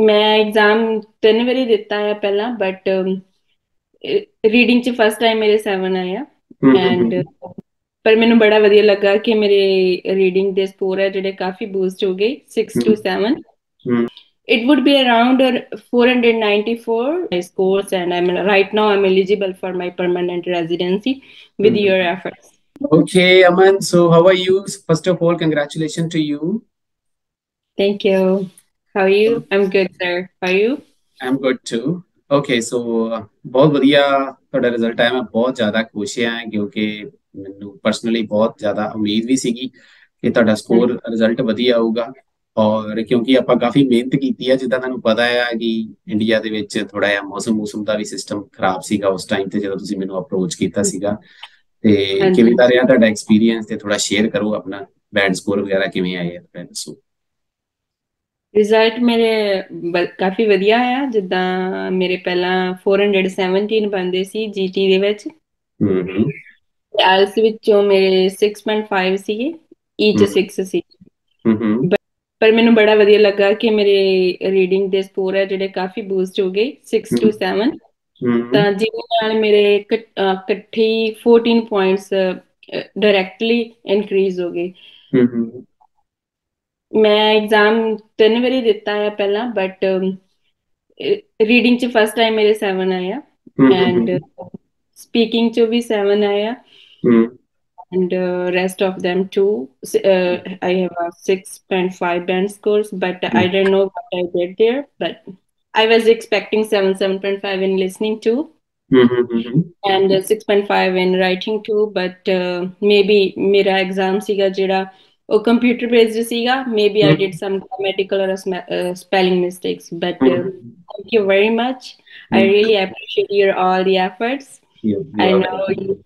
ਮੈਂ ਐਗਜ਼ਾਮ ਤਿੰਨ ਵਾਰੀ ਦਿੱਤਾ ਹੈ ਪਹਿਲਾਂ ਬਟ ਰੀਡਿੰਗ ਚ ਫਸਟ ਟਾਈਮ ਮੇਰੇ 7 ਆਇਆ ਐਂਡ ਪਰ ਮੈਨੂੰ ਬੜਾ ਵਧੀਆ ਲੱਗਾ ਕਿ ਮੇਰੇ ਰੀਡਿੰਗ ਦੇ ਸਕੋਰ ਹੈ ਜਿਹੜੇ ਕਾਫੀ ਬੂਸਟ ਹੋ ਗਏ 6 to 7 it would be around 494 scores and i'm right now i'm eligible for my permanent residency with your efforts okay aman so how are you first of all congratulations to you thank you how are you? I'm good sir. How are you? I'm good too. Okay so ਬਹੁਤ ਵਧੀਆ ਤੁਹਾਡਾ result ਆਇਆ। ਮੈਂ ਬਹੁਤ ਜ਼ਿਆਦਾ ਖੁਸ਼ ਹਾਂ ਕਿਉਂਕਿ ਮੈਨੂੰ ਪਰਸਨਲੀ ਬਹੁਤ ਜ਼ਿਆਦਾ ਉਮੀਦ ਵੀ ਸੀਗੀ ਕਿ ਤੁਹਾਡਾ ਸਕੋਰ ਰਿਜ਼ਲਟ ਵਧੀਆ ਆਊਗਾ। ਔਰ ਕਿਉਂਕਿ ਆਪਾਂ ਕਾਫੀ ਮਿਹਨਤ ਕੀਤੀ ਹੈ ਜਿੱਦਾਂ ਤੁਹਾਨੂੰ ਪਤਾ ਹੈ ਕਿ ਇੰਡੀਆ ਦੇ ਵਿੱਚ ਥੋੜਾ ਜਿਹਾ ਮੌਸਮ ਮੌਸਮ ਦਾ ਵੀ ਸਿਸਟਮ ਖਰਾਬ ਸੀਗਾ ਉਸ ਟਾਈਮ ਤੇ ਜਦੋਂ ਤੁਸੀਂ ਮੈਨੂੰ ਅਪਰੋਚ ਕੀਤਾ ਸੀਗਾ। ਤੇ ਕਿਵੇਂ ਦਾ ਰਿਹਾ ਤੁਹਾਡਾ ਐਕਸਪੀਰੀਅੰਸ ਤੇ ਥੋੜਾ ਸ਼ੇਅਰ ਕਰੋ ਆਪਣਾ ਬੈਂਡ ਸਕੋਰ ਵਗੈਰਾ ਕਿਵੇਂ ਆਏ ਹੈ ਦੱਸੋ ਰਿਜ਼ਲਟ ਮੇਰੇ ਕਾਫੀ ਵਧੀਆ ਆ ਜਿੱਦਾਂ ਮੇਰੇ ਪਹਿਲਾਂ 417 ਬੰਦੇ ਸੀ ਜੀਟੀ ਦੇ ਵਿੱਚ। ਹੂੰ ਹੂੰ ਆਇਲਸ ਵਿੱਚੋਂ ਮੇਰੇ 6.5 ਸੀਗੇ ਈਚ 6 ਸੀ। ਹੂੰ ਹੂੰ ਪਰ ਮੈਨੂੰ ਬੜਾ ਵਧੀਆ ਲੱਗਾ ਕਿ ਮੇਰੇ ਰੀਡਿੰਗ ਦੇ ਸਕੋਰ ਹੈ ਜਿਹੜੇ ਕਾਫੀ ਬੂਸਟ ਹੋ ਗਏ 6 to 7 ਤਾਂ ਜਿਹਦੇ ਨਾਲ ਮੇਰੇ ਇਕੱਠੀ 14 ਪੁਆਇੰਟਸ ਡਾਇਰੈਕਟਲੀ ਇਨਕਰੀਜ਼ ਹੋ ਗਏ। मैं exam जनवरी देता है पहला बट रीडिंग च फर्स्ट टाइम मेरे सेवन आया एंड स्पीकिंग च भी सेवन आया and uh, rest of them too uh, i have a 6.5 band scores but i hmm. don't know what i did there but i was expecting 7 7.5 in listening too. Hmm, hmm, and uh, 6.5 in writing too but maybe mera exam siga jehda or computer based siga maybe i hmm. did some grammatical or uh, spelling mistakes but uh, hmm. thank you very much i hmm. really appreciate your all the efforts i know you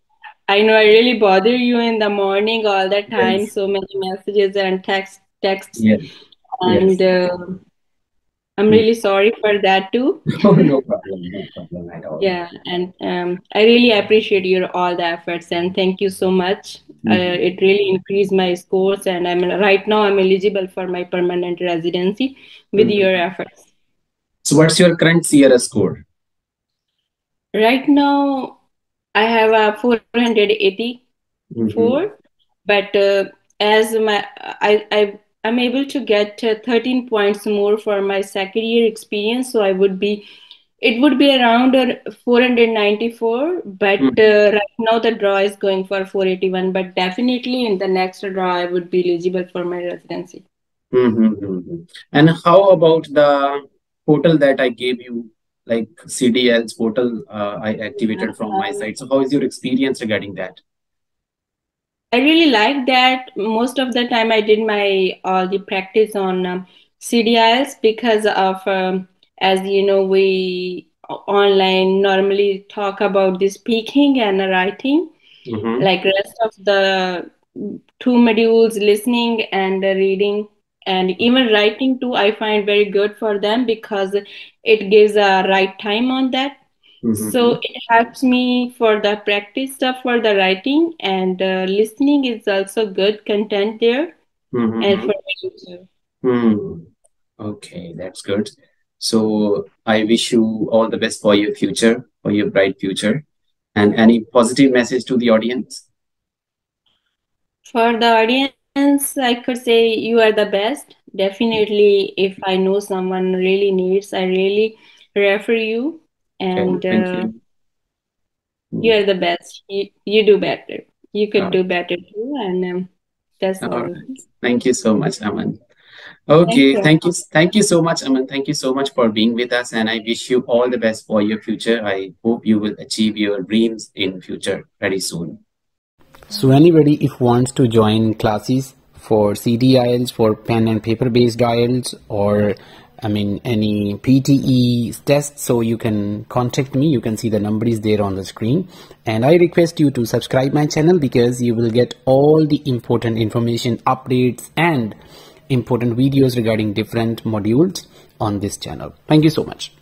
I know I really bother you in the morning all the time. Yes. So many messages and text texts. Yes. And yes. Uh, I'm really sorry for that too. no problem. No problem at all. Yeah. And um, I really appreciate your all the efforts and thank you so much. Mm-hmm. Uh, it really increased my scores and I'm right now I'm eligible for my permanent residency with mm-hmm. your efforts. So what's your current CRS score? Right now I have a 484, mm-hmm. but uh, as my I I I'm able to get uh, 13 points more for my second year experience, so I would be it would be around uh, 494 but mm-hmm. right now the draw is going for 481 but definitely in the next draw i would be eligible for my residency mm-hmm. and how about the portal that i gave you like CDL's portal uh, I activated from my side. So how is your experience regarding that? I really like that. Most of the time I did my all the practice on um, CDIs because of um, as you know we online normally talk about the speaking and writing mm-hmm. like rest of the two modules listening and reading and even writing too i find very good for them because it gives a right time on that mm-hmm. so it helps me for the practice stuff for the writing and uh, listening is also good content there mm-hmm. and for me too mm. okay that's good so i wish you all the best for your future for your bright future and any positive message to the audience for the audience I could say you are the best. Definitely, if I know someone really needs, I really refer you. And okay, uh, you. you. are the best. You, you do better. You could do better too. And um, that's all. all right. Thank you so much, Aman. Okay, thank you. thank you. Thank you so much, Aman. Thank you so much for being with us. And I wish you all the best for your future. I hope you will achieve your dreams in future very soon. So anybody if wants to join classes for CD IELTS, for pen and paper based IELTS or I mean any PTE tests so you can contact me you can see the number is there on the screen and I request you to subscribe my channel because you will get all the important information updates and important videos regarding different modules on this channel. Thank you so much.